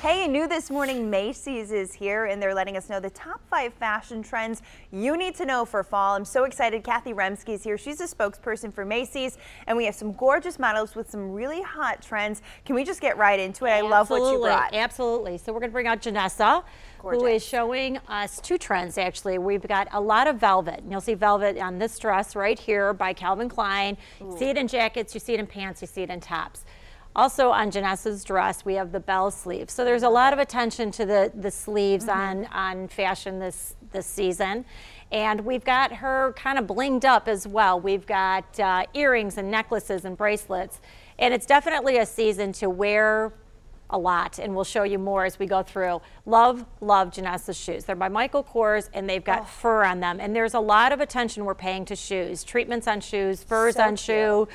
Hey, new this morning, Macy's is here and they're letting us know the top five fashion trends you need to know for fall. I'm so excited. Kathy Remski is here. She's a spokesperson for Macy's and we have some gorgeous models with some really hot trends. Can we just get right into it? I Absolutely. love what you brought. Absolutely. So we're going to bring out Janessa, Gorgeous. who is showing us two trends actually. We've got a lot of velvet. And you'll see velvet on this dress right here by Calvin Klein. You see it in jackets, you see it in pants, you see it in tops. Also on Janessa's dress, we have the bell sleeve. So there's a lot of attention to the, the sleeves Mm-hmm. on, on fashion this, this season. And we've got her kind of blinged up as well. We've got uh, earrings and necklaces and bracelets. And it's definitely a season to wear a lot, and we'll show you more as we go through. Love, love Janessa's shoes. They're by Michael Kors, and they've Oh. got fur on them. And there's a lot of attention we're paying to shoes, treatments on shoes, furs So on shoe,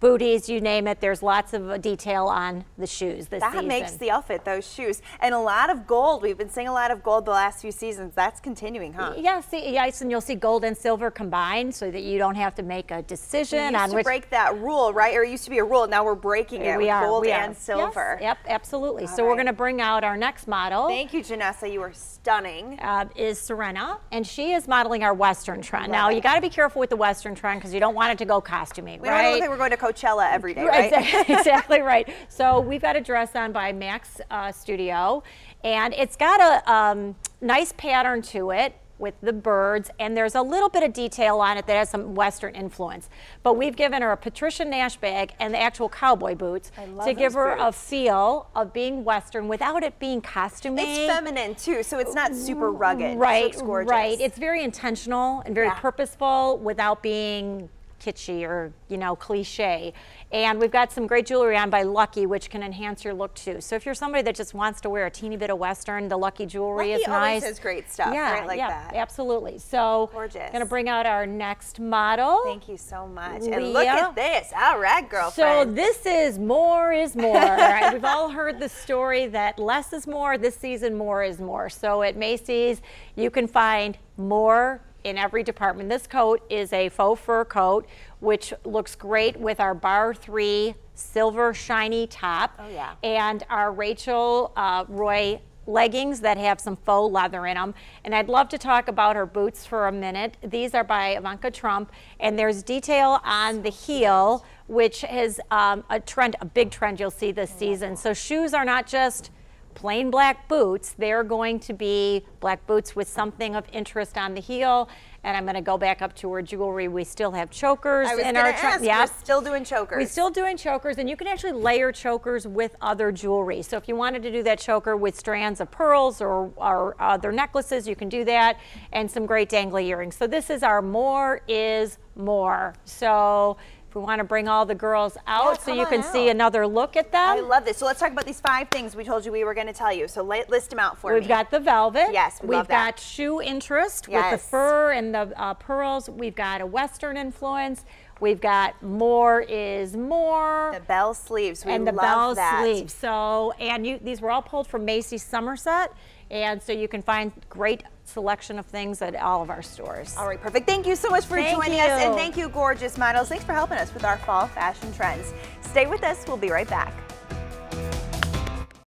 booties, you name it. There's lots of detail on the shoes this That season. makes the outfit, those shoes. And a lot of gold. We've been seeing a lot of gold the last few seasons. That's continuing, huh? Yeah, see, yes, and you'll see gold and silver combined so that you don't have to make a We decision on to which break that rule, right? Or it used to be a rule. Now we're breaking it we with are. gold we and silver. Yes, yep, absolutely. All so we're going to bring out our next model. Thank you, Janessa. You are stunning. uh, is Serena, and she is modeling our Western trend. Now, it. you got to be careful with the Western trend because you don't want it to go costumey, We don't look right? we're going to Coachella every day, right? Exactly, exactly right. So we've got a dress on by Max uh, Studio, and it's got a um, nice pattern to it with the birds, and there's a little bit of detail on it that has some Western influence. But we've given her a Patricia Nash bag and the actual cowboy boots to give her a feel of being Western without it being costumey. It's feminine too, so it's not super rugged. It Right, looks gorgeous. right. It's very intentional and very Yeah. purposeful without being kitschy or you know cliche. And we've got some great jewelry on by Lucky, which can enhance your look too. So if you're somebody that just wants to wear a teeny bit of Western, the Lucky jewelry Lucky is nice. has great stuff, yeah, right, like yeah, that. absolutely. So Gorgeous. gonna bring out our next model. Thank you so much. And look Leah. at this. All right, girlfriend. So this is more is more. right? We've all heard the story that less is more. This season, more is more. So at Macy's, you can find more in every department. This coat is a faux fur coat, which looks great with our bar three silver shiny top. Oh, yeah. And our Rachel uh, Roy leggings that have some faux leather in them. And I'd love to talk about her boots for a minute. These are by Ivanka Trump, and there's detail on the heel, which is um, a trend, a big trend you'll see this season. So shoes are not just plain black boots. They're going to be black boots with something of interest on the heel. And I'm going to go back up to our jewelry. We still have chokers I was in going our to ask, Yep. we're still doing chokers. We're still doing chokers, and you can actually layer chokers with other jewelry. So if you wanted to do that choker with strands of pearls or, or other necklaces, you can do that, and some great dangly earrings. So this is our more is more. So we want to bring all the girls out so you can see another look at them. I love this. So let's talk about these five things we told you we were going to tell you. So list them out for me. We've got the velvet. Yes, we We've love that. got shoe interest with the fur and the uh, pearls. We've got a Western influence. We've got more is more. the bell sleeves. We and the love bell that. sleeves. So, and you, these were all pulled from Macy's Somerset, and so you can find great selection of things at all of our stores. All right, perfect. Thank you so much for Thank joining us. And thank you, gorgeous models. Thanks for helping us with our fall fashion trends. Stay with us. We'll be right back.